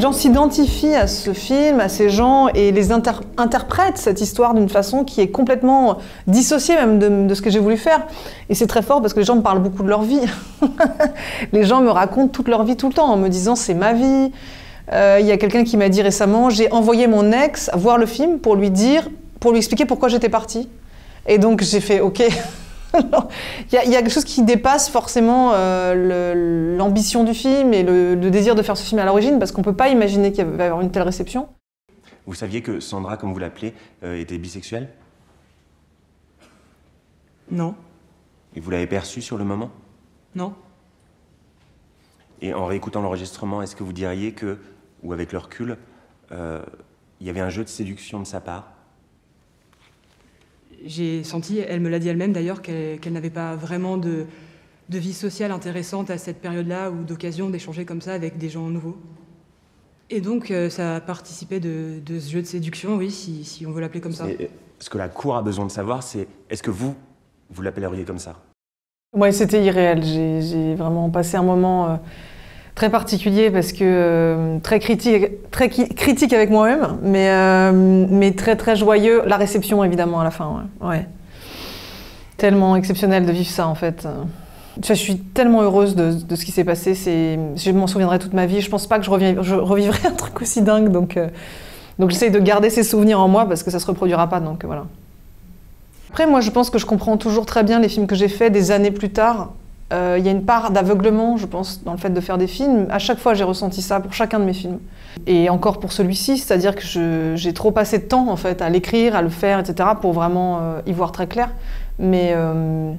Les gens s'identifient à ce film, à ces gens, et les interprètent cette histoire d'une façon qui est complètement dissociée même de, ce que j'ai voulu faire. Et c'est très fort parce que les gens me parlent beaucoup de leur vie. les gens me racontent toute leur vie tout le temps en me disant c'est ma vie. Euh, il y a quelqu'un qui m'a dit récemment j'ai envoyé mon ex voir le film pour lui dire, pour lui expliquer pourquoi j'étais partie. Et donc j'ai fait ok. Il y, a quelque chose qui dépasse forcément euh, l'ambition du film et le, désir de faire ce film à l'origine, parce qu'on ne peut pas imaginer qu'il va y avoir une telle réception. Vous saviez que Sandra, comme vous l'appelez, euh, était bisexuelle? Non. Et vous l'avez perçu sur le moment? Non. Et en réécoutant l'enregistrement, est-ce que vous diriez que, ou avec le recul, euh, il y avait un jeu de séduction de sa part? J'ai senti, elle me l'a dit elle-même d'ailleurs, qu'elle n'avait pas vraiment de, vie sociale intéressante à cette période-là ou d'occasion d'échanger comme ça avec des gens nouveaux. Et donc euh, ça a participé de, ce jeu de séduction, oui, si, on veut l'appeler comme ça. Ce que la Cour a besoin de savoir, c'est est-ce que vous, vous l'appelleriez comme ça? Oui, c'était irréel. J'ai vraiment passé un moment... Euh, très particulier parce que euh, très critique, très critique avec moi-même, mais, euh, mais très très joyeux. La réception évidemment à la fin, ouais. Tellement exceptionnel de vivre ça en fait. Je suis tellement heureuse de, de ce qui s'est passé. C'est, je m'en souviendrai toute ma vie. Je pense pas que je, je revivrai un truc aussi dingue. Donc, euh, donc j'essaye de garder ces souvenirs en moi parce que ça se reproduira pas. Donc voilà. Après, moi, je pense que je comprends toujours très bien les films que j'ai faits des années plus tard euh, il y a une part d'aveuglement, je pense, dans le fait de faire des films. À chaque fois, j'ai ressenti ça pour chacun de mes films. Et encore pour celui-ci, c'est-à-dire que j'ai trop passé de temps, en fait, à l'écrire, à le faire, etc., pour vraiment euh, y voir très clair. Mais, euh,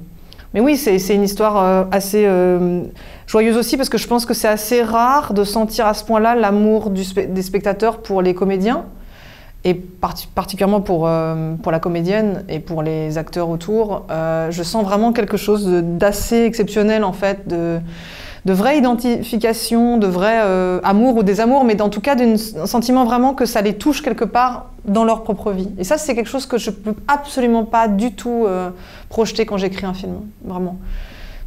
mais oui, c'est une histoire assez joyeuse aussi, parce que je pense que c'est assez rare de sentir à ce point-là l'amour des spectateurs pour les comédiens et particulièrement pour, euh, pour la comédienne et pour les acteurs autour, euh, je sens vraiment quelque chose d'assez exceptionnel en fait, de, vraie identification, de vrai euh, amour ou désamour, mais en tout cas d'un sentiment vraiment que ça les touche quelque part dans leur propre vie. Et ça, c'est quelque chose que je peux absolument pas du tout projeter quand j'écris un film, vraiment.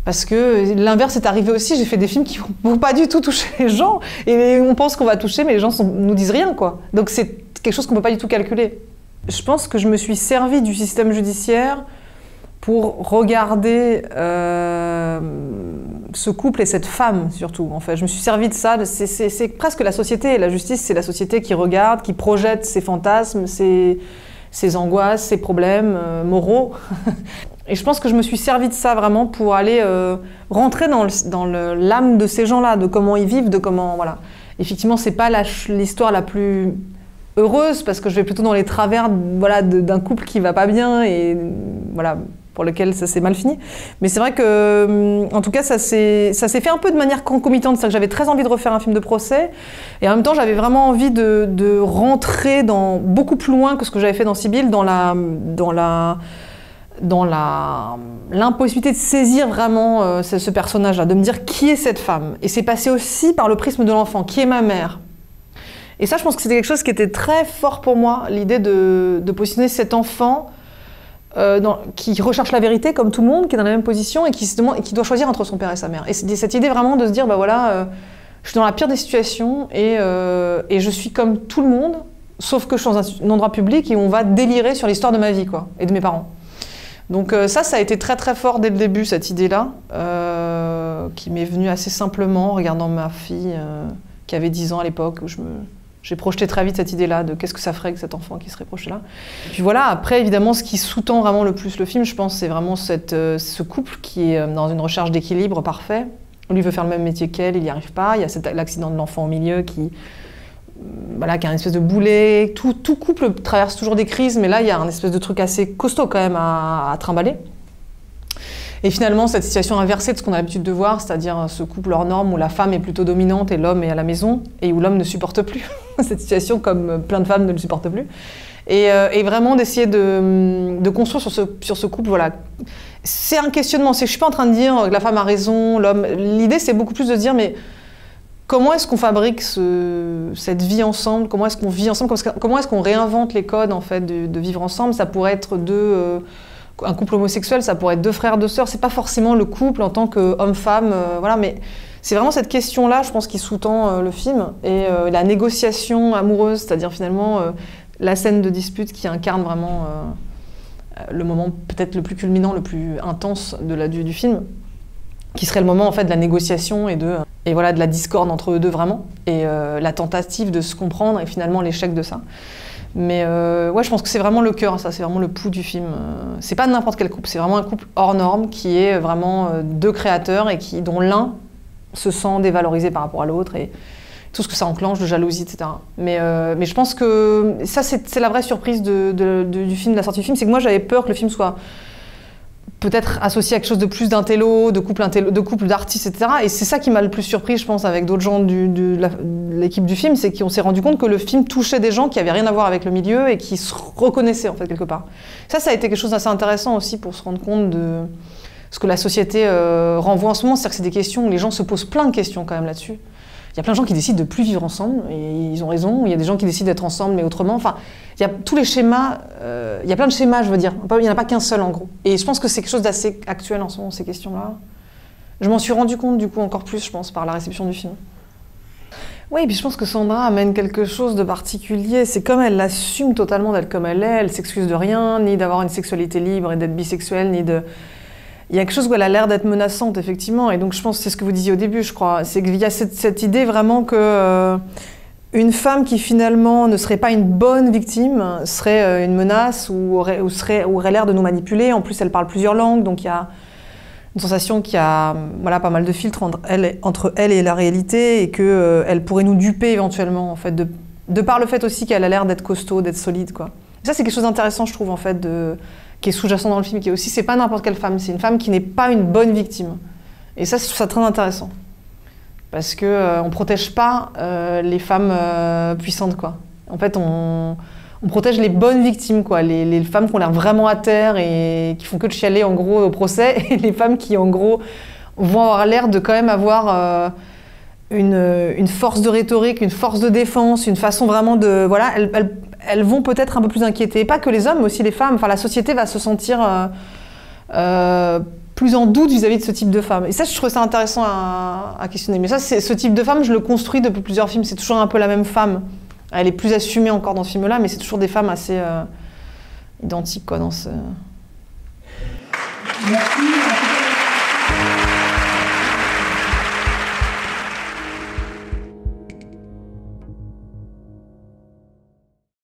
Parce que l'inverse est arrivé aussi, j'ai fait des films qui vont pas du tout toucher les gens, et on pense qu'on va toucher, mais les gens ne nous disent rien, quoi. Donc c'est quelque chose qu'on ne peut pas du tout calculer. Je pense que je me suis servi du système judiciaire pour regarder euh, ce couple et cette femme surtout. En fait, je me suis servi de ça. C'est presque la société. La justice, c'est la société qui regarde, qui projette ses fantasmes, ses, ses angoisses, ses problèmes euh, moraux. et je pense que je me suis servi de ça vraiment pour aller euh, rentrer dans l'âme de ces gens-là, de comment ils vivent, de comment voilà. Effectivement, c'est pas l'histoire la plus heureuse parce que je vais plutôt dans les travers voilà, d'un couple qui va pas bien et voilà, pour lequel ça s'est mal fini. Mais c'est vrai que, en tout cas, ça s'est fait un peu de manière concomitante. C'est-à-dire que j'avais très envie de refaire un film de procès et en même temps, j'avais vraiment envie de, rentrer dans, beaucoup plus loin que ce que j'avais fait dans Sibyl, dans la. Dans la dans l'impossibilité de saisir vraiment euh, ce personnage-là, de me dire qui est cette femme. Et c'est passé aussi par le prisme de l'enfant, qui est ma mère, et ça, je pense que c'était quelque chose qui était très fort pour moi, l'idée de, positionner cet enfant euh, qui recherche la vérité comme tout le monde, qui est dans la même position et qui, se demande, et qui doit choisir entre son père et sa mère. Et cette idée vraiment de se dire, bah voilà, euh, je suis dans la pire des situations et, euh, et, je suis comme tout le monde, sauf que je suis dans un, endroit public et on va délirer sur l'histoire de ma vie quoi, et de mes parents. Donc ça, ça a été très très fort dès le début, cette idée-là, qui m'est venue assez simplement en regardant ma fille qui avait 10 ans à l'époque, où je me, j'ai projeté très vite cette idée-là de qu'est-ce que ça ferait que cet enfant qui serait projeté là. Puis voilà, après, évidemment, ce qui sous-tend vraiment le plus le film, je pense, c'est vraiment cette, euh, ce couple qui est euh, dans une recherche d'équilibre parfait. Lui veut faire le même métier qu'elle, il n'y arrive pas. Il y a l'accident de l'enfant au milieu qui, euh, voilà, qui a une espèce de boulet. Tout, tout, couple traverse toujours des crises, mais là, il y a un espèce de truc assez costaud quand même à, à trimballer. Et finalement, cette situation inversée de ce qu'on a l'habitude de voir, c'est-à-dire ce couple hors norme où la femme est plutôt dominante et l'homme est à la maison, et où l'homme ne supporte plus cette situation comme plein de femmes ne le supportent plus. Et, euh, vraiment d'essayer de, construire sur ce, sur ce couple, voilà. C'est un questionnement, je suis pas en train de dire que la femme a raison, l'homme. L'idée, c'est beaucoup plus de dire, mais comment est-ce qu'on fabrique cette vie ensemble? Comment est-ce qu'on vit ensemble? Comment est-ce qu'on réinvente les codes en fait de, vivre ensemble? Ça pourrait être deux. Euh, un couple homosexuel, ça pourrait être deux frères, deux sœurs. C'est pas forcément le couple en tant qu'homme-femme, euh, voilà, mais c'est vraiment cette question-là, je pense, qui sous-tend le film et la négociation amoureuse, c'est-à-dire finalement la scène de dispute qui incarne vraiment le moment peut-être le plus culminant, le plus intense de la, du, du, film, qui serait le moment en fait de la négociation et de et voilà de la discorde entre eux deux vraiment et la tentative de se comprendre et finalement l'échec de ça. Mais euh, ouais, je pense que c'est vraiment le cœur, ça, c'est vraiment le pouls du film. Euh, c'est pas n'importe quel couple, c'est vraiment un couple hors norme qui est vraiment euh, deux créateurs et qui, dont l'un se sent dévalorisé par rapport à l'autre et tout ce que ça enclenche de jalousie, etc. Mais, mais je pense que ça, c'est la vraie surprise du film, de la sortie du film, c'est que moi j'avais peur que le film soit peut-être associé à quelque chose de plus d'intello, de couple, de couple d'artistes, etc. Et c'est ça qui m'a le plus surpris, je pense, avec d'autres gens de l'équipe du film, c'est qu'on s'est rendu compte que le film touchait des gens qui avaient rien à voir avec le milieu et qui se reconnaissaient, en fait, quelque part. Ça, ça a été quelque chose d'assez intéressant aussi pour se rendre compte de ce que la société euh, renvoie en ce moment. C'est-à-dire que c'est des questions les gens se posent plein de questions quand même là-dessus. Il y a plein de gens qui décident de plus vivre ensemble, et ils ont raison. Il y a des gens qui décident d'être ensemble, mais autrement. Enfin, il y a tous les schémas, euh, il y a plein de schémas, je veux dire. Il n'y en a pas qu'un seul, en gros. Et je pense que c'est quelque chose d'assez actuel en ce moment, ces questions-là. Je m'en suis rendu compte, du coup, encore plus, je pense, par la réception du film. Oui, et puis je pense que Sandra amène quelque chose de particulier. C'est comme elle l'assume totalement d'être comme elle est. Elle s'excuse de rien, ni d'avoir une sexualité libre et d'être bisexuelle, ni de il y a quelque chose où elle a l'air d'être menaçante, effectivement. Et donc, je pense que c'est ce que vous disiez au début, je crois. C'est qu'il y a cette, idée vraiment que euh, une femme qui finalement ne serait pas une bonne victime serait euh, une menace ou aurait, serait, aurait l'air de nous manipuler. En plus, elle parle plusieurs langues, donc il y a une sensation qu'il y a voilà, pas mal de filtres entre elle, et la réalité et qu'elle euh, pourrait nous duper éventuellement, en fait, de, de par le fait aussi qu'elle a l'air d'être costaud, d'être solide. Ça, c'est quelque chose d'intéressant, je trouve, en fait, qui est sous-jacent dans le film, qui est aussi, c'est pas n'importe quelle femme, c'est une femme qui n'est pas une bonne victime. Et ça, je trouve ça très intéressant. Parce que euh, on protège pas euh, les femmes euh, puissantes, quoi. En fait, on, protège les bonnes victimes, quoi. Les, femmes qui ont l'air vraiment à terre et qui font que de chialer, en gros, au procès. Et les femmes qui, en gros, vont avoir l'air de quand même avoir une, une, force de rhétorique, une force de défense, une façon vraiment de... Voilà, elles, elles, vont peut-être un peu plus inquiéter. Pas que les hommes, mais aussi les femmes. Enfin, la société va se sentir euh, euh, plus en doute vis-à-vis de ce type de femme. Et ça, je trouve ça intéressant à, questionner. Mais ça, ce type de femme, je le construis depuis plusieurs films. C'est toujours un peu la même femme. Elle est plus assumée encore dans ce film-là, mais c'est toujours des femmes assez euh, identiques quoi, dans ce. Merci.